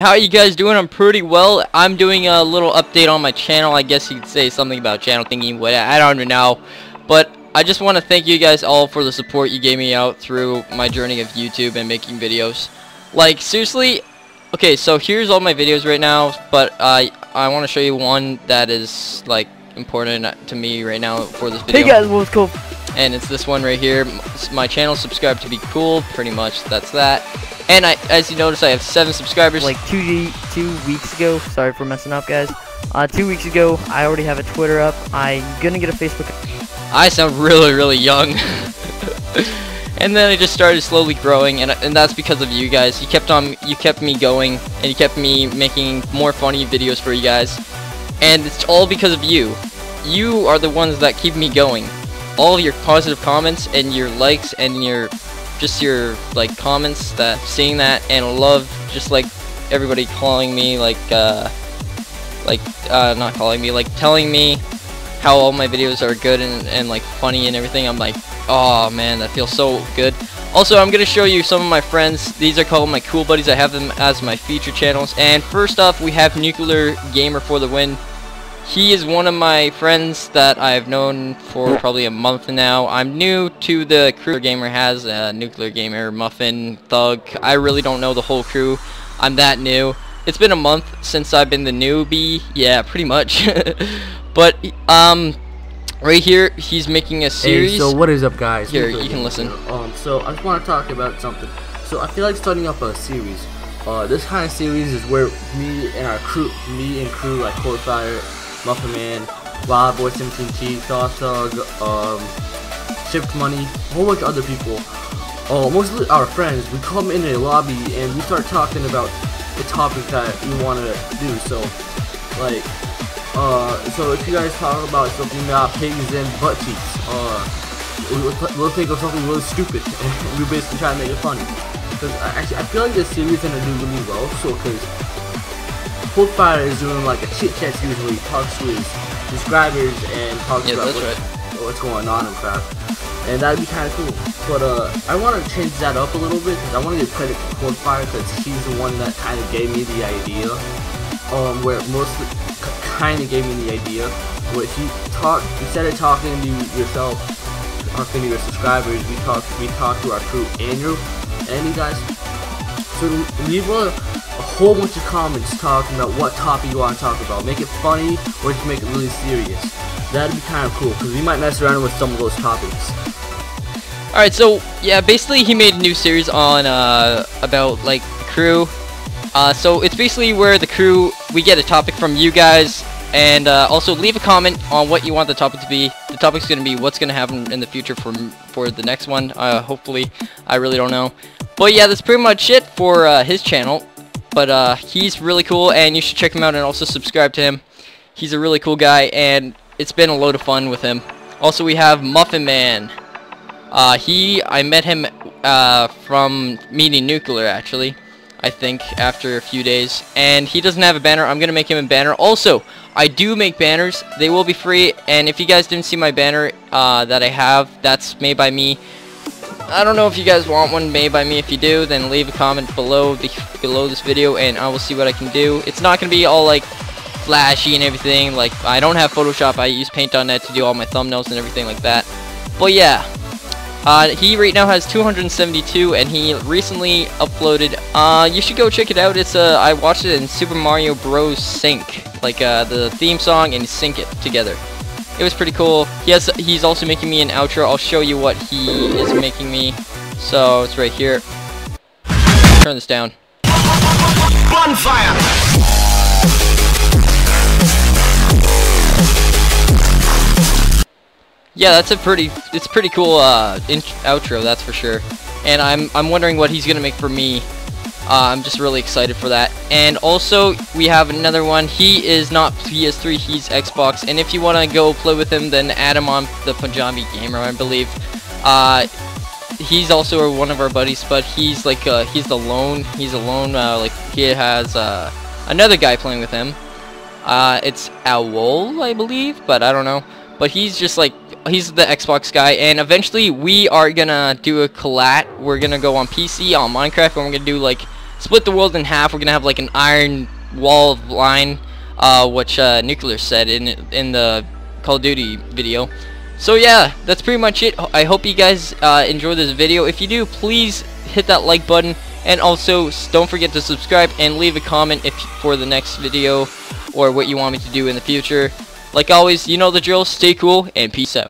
How are you guys doing? I'm pretty well. I'm doing a little update on my channel. I guess you could say something about channel thinking what I don't know. But I just want to thank you guys all for the support you gave me out through my journey of YouTube and making videos. Like seriously, okay, so here's all my videos right now, but I I want to show you one that is like important to me right now for this video. Hey guys, what's cool? And it's this one right here. My channel subscribe to be cool. Pretty much that's that. And I, as you notice, I have seven subscribers. Like two two weeks ago. Sorry for messing up, guys. Uh, two weeks ago, I already have a Twitter up. I'm gonna get a Facebook. I sound really, really young. and then I just started slowly growing, and and that's because of you guys. You kept on, you kept me going, and you kept me making more funny videos for you guys. And it's all because of you. You are the ones that keep me going. All of your positive comments and your likes and your just your like comments that seeing that and love just like everybody calling me like uh like uh not calling me like telling me how all my videos are good and, and like funny and everything. I'm like oh man that feels so good. Also I'm gonna show you some of my friends. These are called my cool buddies. I have them as my feature channels. And first off we have nuclear gamer for the win he is one of my friends that I've known for probably a month now. I'm new to the crew gamer has a nuclear gamer, muffin, thug. I really don't know the whole crew. I'm that new. It's been a month since I've been the newbie. Yeah, pretty much. but um right here he's making a series. Hey, so what is up guys? Here, you can listen. Um so I just want to talk about something. So I feel like starting up a series. Uh, this kind of series is where me and our crew, me and crew like Fire. Muffin Man, Wild Boy 17T, Sauce Thug, um, Shift Money, a whole bunch of other people. Oh, mostly our friends. We come in a lobby and we start talking about the topic that we want to do. So, like, uh, so if you guys talk about something about pigs and butt cheeks, uh, we'll, we'll think of something really stupid and we basically try to make it funny. Because actually, I feel like this series is gonna do really well. So, because Fire is doing like a chit chat usually, talks to his subscribers and talks yeah, about what, right. what's going on and crap. And that'd be kind of cool. But uh, I want to change that up a little bit because I want to give credit to Fire because he's the one that kind of gave me the idea. Um, where mostly kind of gave me the idea. Where he talked instead of talking to yourself, talking to your subscribers, we talk we talk to our crew and you and you guys. So leave a whole bunch of comments talking about what topic you want to talk about. Make it funny or just make it really serious. That'd be kind of cool because we might mess around with some of those topics. Alright, so yeah, basically he made a new series on uh, about like the crew. Uh, so it's basically where the crew we get a topic from you guys and uh, also leave a comment on what you want the topic to be. The topic's going to be what's going to happen in the future for for the next one. Uh, hopefully, I really don't know. But yeah, that's pretty much it for uh, his channel. But uh, he's really cool, and you should check him out and also subscribe to him. He's a really cool guy, and it's been a load of fun with him. Also, we have Muffin Man. Uh, he, I met him uh, from meeting Nuclear, actually. I think, after a few days. And he doesn't have a banner. I'm going to make him a banner. Also, I do make banners. They will be free. And if you guys didn't see my banner uh, that I have, that's made by me. I don't know if you guys want one made by me. If you do, then leave a comment below the below this video, and I will see what I can do. It's not gonna be all like flashy and everything. Like I don't have Photoshop. I use Paint.net to do all my thumbnails and everything like that. But yeah, uh, he right now has 272, and he recently uploaded. Uh, you should go check it out. It's uh, I watched it in Super Mario Bros. Sync, like uh, the theme song, and sync it together. It was pretty cool. He has, he's also making me an outro. I'll show you what he is making me. So, it's right here. Turn this down. Yeah, that's a pretty, it's pretty cool uh, outro, that's for sure. And I'm, I'm wondering what he's gonna make for me uh, I'm just really excited for that. And also, we have another one. He is not PS3, he's Xbox. And if you want to go play with him, then add him on the Punjabi Gamer, I believe. Uh, he's also one of our buddies, but he's like, uh, he's the lone, he's alone, uh, like, he has, uh, another guy playing with him. Uh, it's Owl, I believe, but I don't know. But he's just like, he's the Xbox guy, and eventually we are gonna do a collat. We're gonna go on PC, on Minecraft, and we're gonna do like split the world in half. We're gonna have like an iron wall line, uh, which uh, Nuclear said in in the Call of Duty video. So yeah, that's pretty much it. I hope you guys uh, enjoy this video. If you do, please hit that like button. And also, don't forget to subscribe and leave a comment if for the next video or what you want me to do in the future. Like always, you know the drill. Stay cool and peace out.